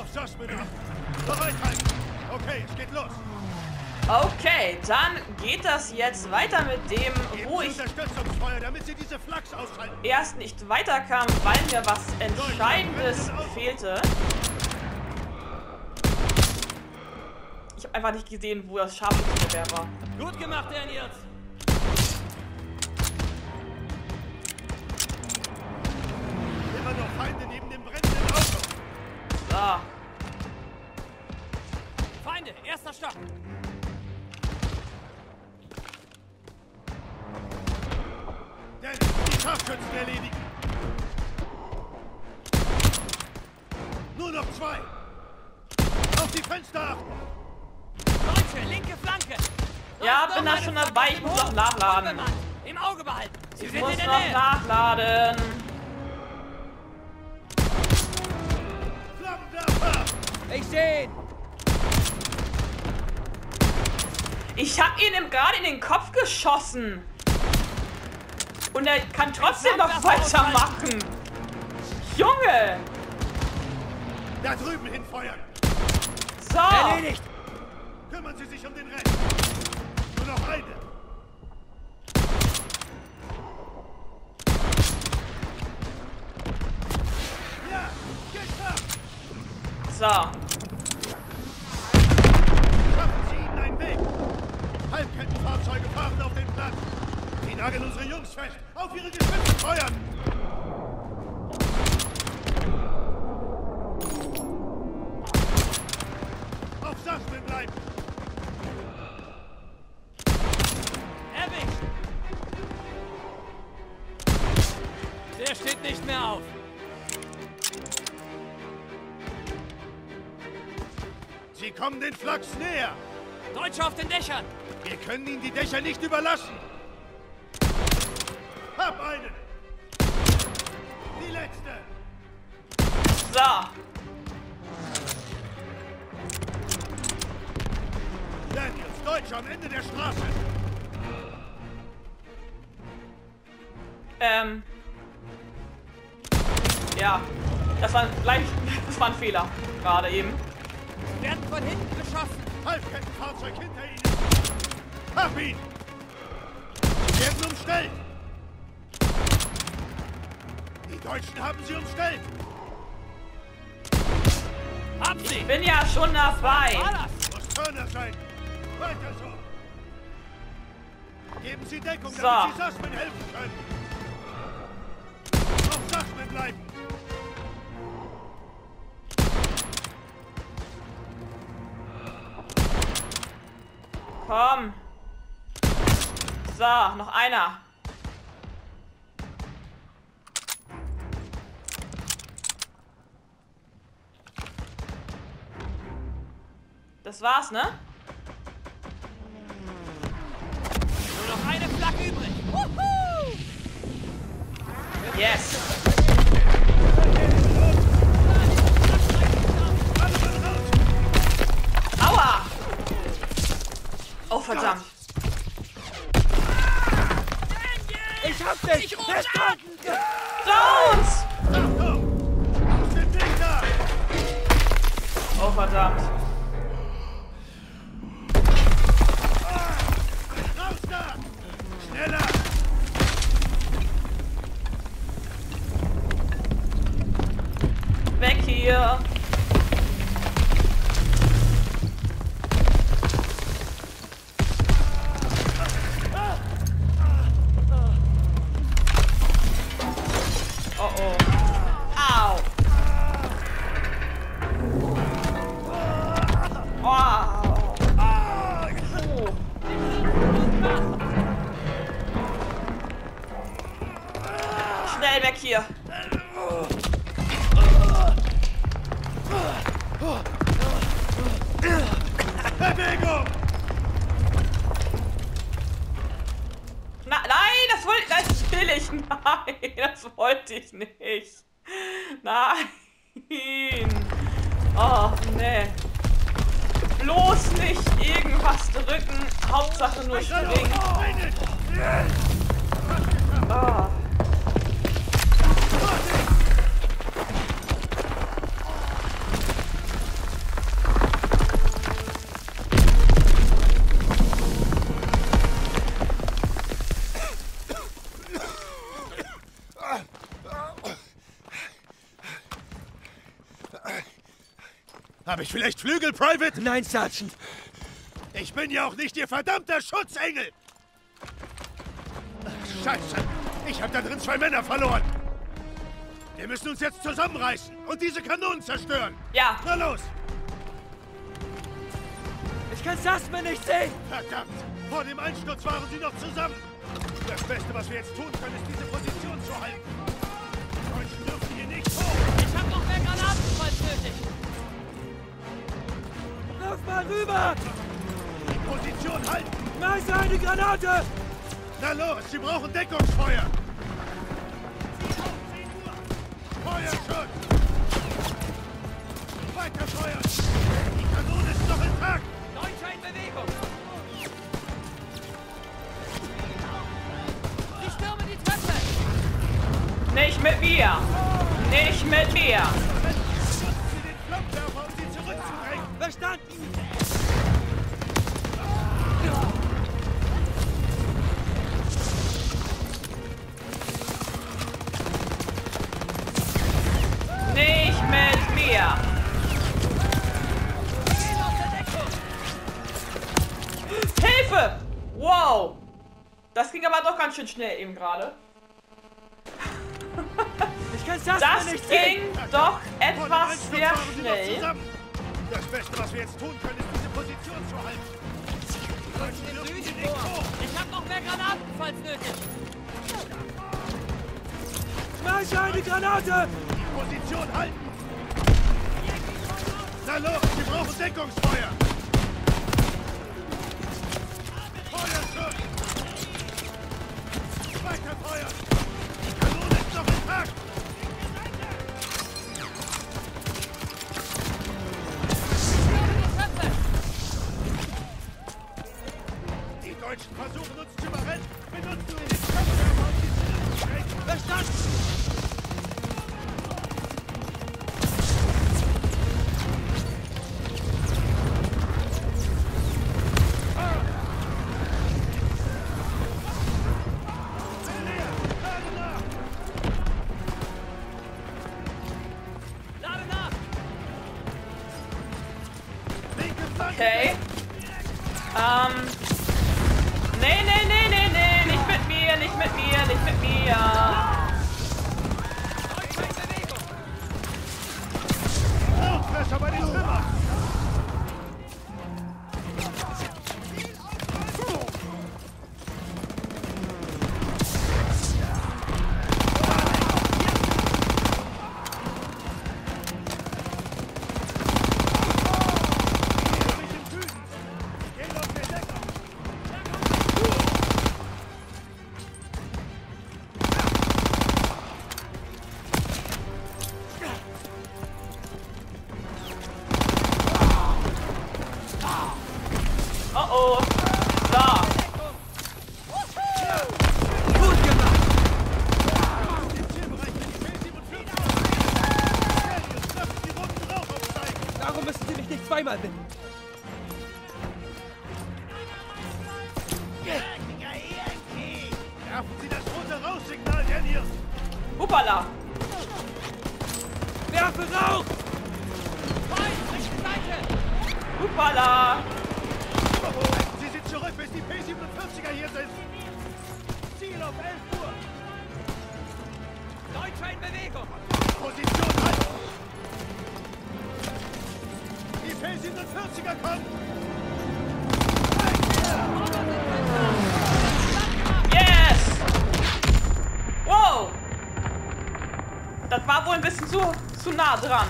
Auf Jasmin achten. Bereit halten. Okay, es geht los. Okay, dann geht das jetzt weiter mit dem, wo ich erst nicht weiterkam, weil mir was Entscheidendes fehlte. Ich habe einfach nicht gesehen, wo das Scharfschützengewehr war. Gut gemacht, Daniels. Erster Stock. Dennis, die Scharfschützen erledigen. Nur noch zwei. Auf die Fenster achten. Deutsche, linke Flanke. Ja, bin da schon dabei. Ich muss noch nachladen. Im Auge behalten. Sie Ich sind muss in der noch Nähe. nachladen. Ich sehe ihn. Ich hab ihn ihm gerade in den Kopf geschossen. Und er kann trotzdem noch weitermachen. Junge! Da drüben hinfeuern. So. Erledigt. Kümmern Sie sich um den Rest. Nur noch eine. Ja, geschafft. So. Schaffen Sie ihnen einen Weg. Halbkettenfahrzeuge fahren auf den Platz. Sie nageln unsere Jungs fest. Auf ihre Geschütze feuern. Auf Sachsen bleiben. Erwischt. Der steht nicht mehr auf. Sie kommen den Flachs näher. Deutsche auf den Dächern. Wir können ihnen die Dächer nicht überlassen. Hab einen. Die letzte. So. Daniels, Deutsche am Ende der Straße. Ähm. Ja. Das war gleich. Das war ein Fehler. Gerade eben. Werden von hinten beschossen. Halbkettenfahrzeug hinter Ihnen. Hab ihn. Sie werden umstellt. Die Deutschen haben sie umstellt. Hab sie. Ich bin ja schon dabei. Das? Muss Turner sein. Weiter so. Geben Sie Deckung, So. damit Sie Sussman helfen können. Auf Sussman bleiben. Komm. So, noch einer. Das war's, ne? Nur noch eine Flagge übrig. Wuhu! Yes. Verdammt. Ich hab dich. Ich ruf an. Jones! Achtung! Aus dem Weg da! Oh, verdammt. Raus da! Schneller! Weg hier. Das will ich. Nein, das wollte ich nicht. Nein. Oh, nee. Bloß nicht irgendwas drücken. Hauptsache nur springen. Oh. Habe ich vielleicht Flügel, Private? Nein, Sergeant. Ich bin ja auch nicht Ihr verdammter Schutzengel! Ach, Scheiße! Ich habe da drin zwei Männer verloren! Wir müssen uns jetzt zusammenreißen und diese Kanonen zerstören! Ja. Na los! Ich kann Sasme nicht sehen. Verdammt! Vor dem Einsturz waren sie noch zusammen! Das Beste, was wir jetzt tun können, ist diese Position zu halten. Rüber. Die Position halten! Nice, eine Granate. Na los, Sie brauchen Deckungsfeuer! Feuerschutz! Weiter feuern! Die Kanone ist noch intakt! Deutscher in Bewegung. Sie stürmen die Treppe. Nicht mit mir. Nicht mit mir. Ganz schön schnell eben gerade. Ich kann Das nicht sehen. ging doch etwas sehr schnell. Das Beste, was wir jetzt tun können, ist diese Position zu halten. Ich hab noch mehr Granaten, falls nötig. Nice, eine Granate. Die Position halten! Na los, wir brauchen Deckungsfeuer! Sie mich nicht Yes! Wow! Das war wohl ein bisschen zu, zu nah dran.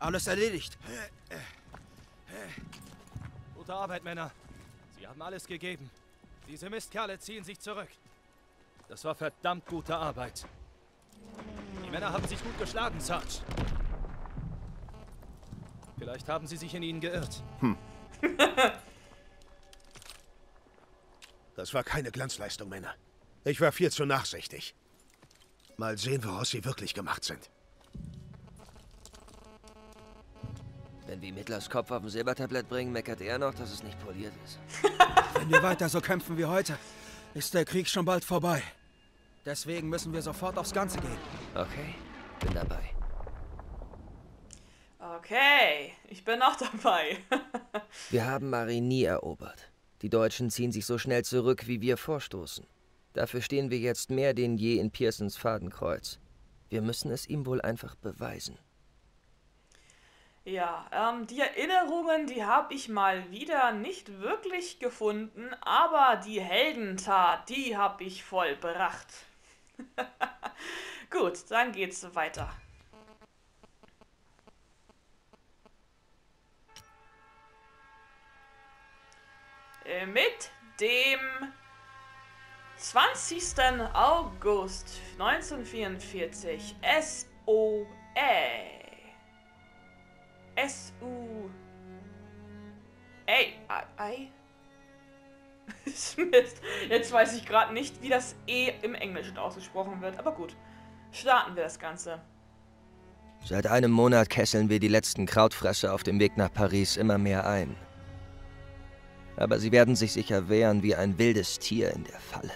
Alles erledigt. Gute Arbeit, Männer. Sie haben alles gegeben. Diese Mistkerle ziehen sich zurück. Das war verdammt gute Arbeit. Die Männer haben sich gut geschlagen, Sarge. Vielleicht haben sie sich in ihnen geirrt. Das war keine Glanzleistung, Männer. Ich war viel zu nachsichtig. Mal sehen, woraus sie wirklich gemacht sind. Wenn wir Mittlers Kopf auf dem Silbertablett bringen, meckert er noch, dass es nicht poliert ist. Wenn wir weiter so kämpfen wie heute, ist der Krieg schon bald vorbei. Deswegen müssen wir sofort aufs Ganze gehen. Okay, bin dabei. Okay, ich bin auch dabei. Wir haben Marigny erobert. Die Deutschen ziehen sich so schnell zurück, wie wir vorstoßen. Dafür stehen wir jetzt mehr denn je in Pearsons Fadenkreuz. Wir müssen es ihm wohl einfach beweisen. Ja, ähm, die Erinnerungen, die habe ich mal wieder nicht wirklich gefunden, aber die Heldentat, die habe ich vollbracht. Gut, dann geht's weiter. Äh, Mit dem 20. August 1944 SOE. S-U. Ey, Ei. Mist. Jetzt weiß ich gerade nicht, wie das E im Englischen ausgesprochen wird. Aber gut. Starten wir das Ganze. Seit einem Monat kesseln wir die letzten Krautfresser auf dem Weg nach Paris immer mehr ein. Aber sie werden sich sicher wehren wie ein wildes Tier in der Falle.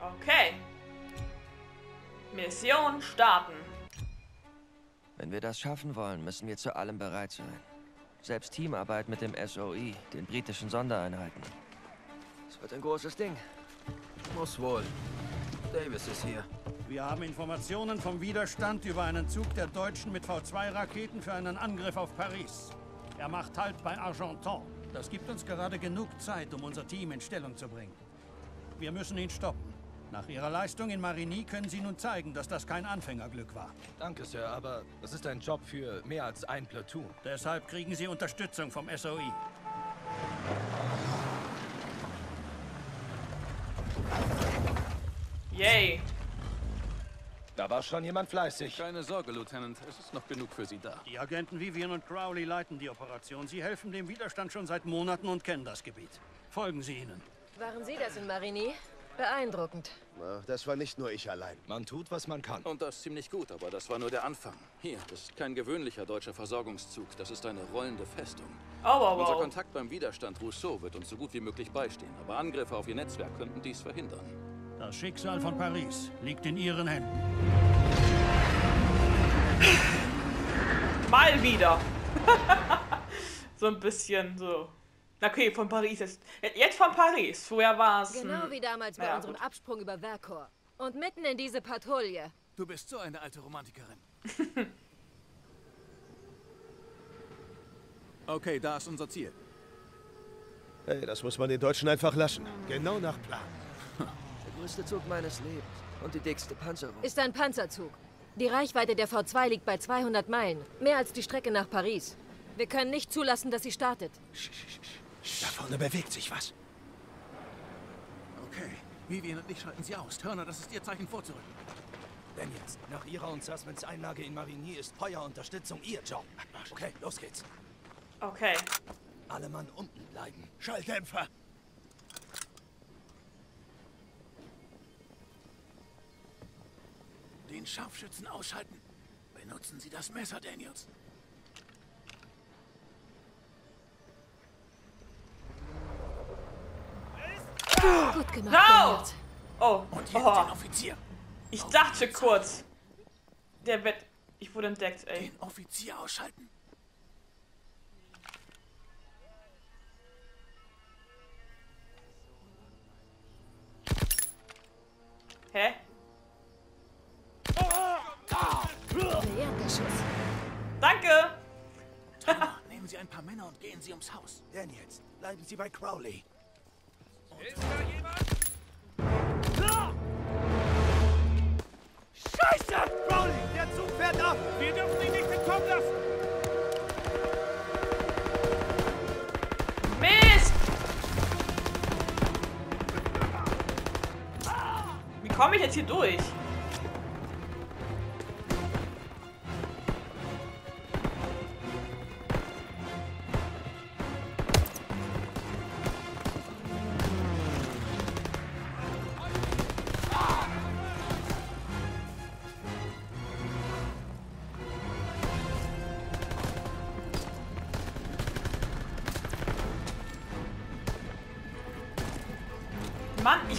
Okay. Mission starten. Wenn wir das schaffen wollen, müssen wir zu allem bereit sein. Selbst Teamarbeit mit dem SOE, den britischen Sondereinheiten. Es wird ein großes Ding. Muss wohl. Davis ist hier. Wir haben Informationen vom Widerstand über einen Zug der Deutschen mit V2-Raketen für einen Angriff auf Paris. Er macht Halt bei Argenton. Das gibt uns gerade genug Zeit, um unser Team in Stellung zu bringen. Wir müssen ihn stoppen. Nach Ihrer Leistung in Marigny können Sie nun zeigen, dass das kein Anfängerglück war. Danke, Sir, aber das ist ein Job für mehr als ein Platoon. Deshalb kriegen Sie Unterstützung vom E. SOE. Yay. Da war schon jemand fleißig. Keine Sorge, Lieutenant. Es ist noch genug für Sie da. Die Agenten Vivian und Crowley leiten die Operation. Sie helfen dem Widerstand schon seit Monaten und kennen das Gebiet. Folgen Sie ihnen. Waren Sie das in Marigny? Beeindruckend. Na, das war nicht nur ich allein. Man tut, was man kann. Und das ziemlich gut, aber das war nur der Anfang. Hier, das ist kein gewöhnlicher deutscher Versorgungszug. Das ist eine rollende Festung. Oh, wow, Unser. Kontakt beim Widerstand Rousseau wird uns so gut wie möglich beistehen. Aber Angriffe auf Ihr Netzwerk könnten dies verhindern. Das Schicksal von Paris liegt in Ihren Händen. Mal wieder. so ein bisschen so. Okay, von Paris ist. Jetzt von Paris. Vorher war es. Genau wie damals bei ja, unserem gut. Absprung über Vercors. Und mitten in diese Patrouille. Du bist so eine alte Romantikerin. okay, da ist unser Ziel. Hey, das muss man den Deutschen einfach lassen. Genau nach Plan. Der größte Zug meines Lebens und die dickste Panzerung. Ist ein Panzerzug. Die Reichweite der V2 liegt bei 200 Meilen. Mehr als die Strecke nach Paris. Wir können nicht zulassen, dass sie startet. Da vorne bewegt sich was. Okay, Vivian und ich schalten sie aus. Turner, das ist Ihr Zeichen vorzurücken. Daniels, nach Ihrer und Sussmans Einlage in Marigny ist Feuerunterstützung Ihr Job. Okay, los geht's. Okay. Alle Mann unten bleiben. Schalldämpfer. Den Scharfschützen ausschalten. Benutzen Sie das Messer, Daniels. Gut gemacht, No! Oh. Und jetzt oh. den Offizier. Ich dachte kurz. Der wird. Ich wurde entdeckt, ey. Den Offizier ausschalten. Hä? Danke! Turner, nehmen Sie ein paar Männer und gehen Sie ums Haus. Daniels, bleiben Sie bei Crowley. Scheiße! Crowley, der Zug fährt ab! Wir dürfen ihn nicht entkommen lassen! Mist! Wie komme ich jetzt hier durch?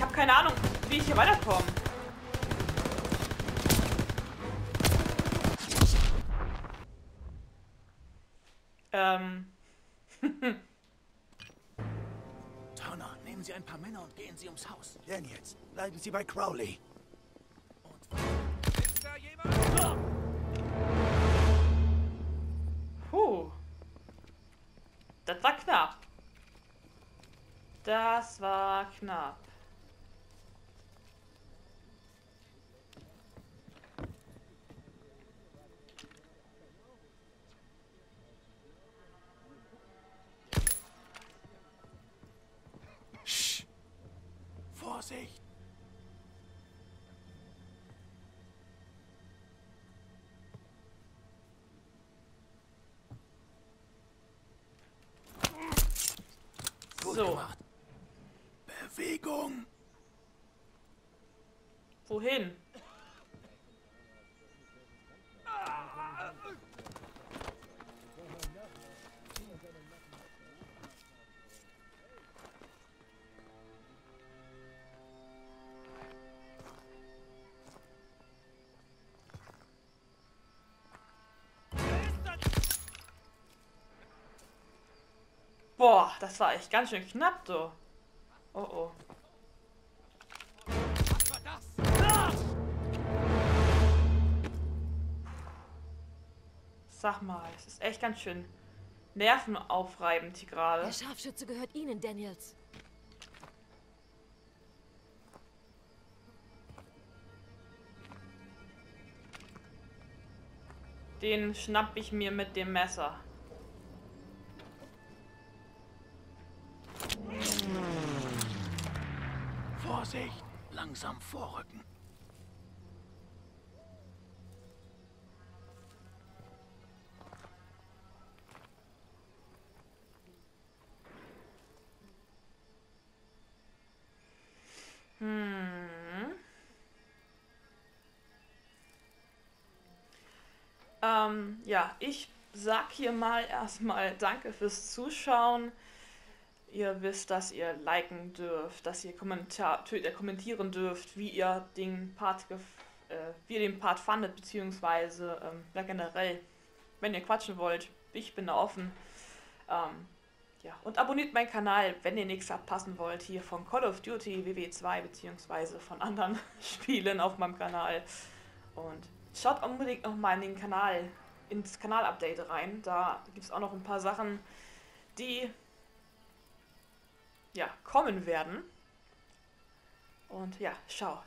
Habe keine Ahnung, wie ich hier weiterkomme. Ähm. Turner, nehmen Sie ein paar Männer und gehen Sie ums Haus. Daniels, bleiben Sie bei Crowley. Puh. Das war knapp. Das war knapp. Gut So. gemacht. Bewegung! Wohin? Boah, das war echt ganz schön knapp, du. Oh oh. Sag mal, es ist echt ganz schön nervenaufreibend hier gerade. Der Scharfschütze gehört Ihnen, Daniels. Den schnapp ich mir mit dem Messer. Vorsicht! Langsam vorrücken. Hm. Ähm, ja, ich sag hier mal erstmal Danke fürs Zuschauen. Ihr wisst, dass ihr liken dürft, dass ihr Kommentar äh, kommentieren dürft, wie ihr den Part äh, wie ihr den Part fandet, beziehungsweise ähm, ja, generell, wenn ihr quatschen wollt, ich bin da offen. Ähm, ja, und abonniert meinen Kanal, wenn ihr nichts verpassen wollt, hier von Call of Duty WW2 beziehungsweise von anderen Spielen auf meinem Kanal. Und schaut unbedingt nochmal in den Kanal, ins Kanal-Update rein. Da gibt es auch noch ein paar Sachen, die ja, kommen werden. Und ja, schau.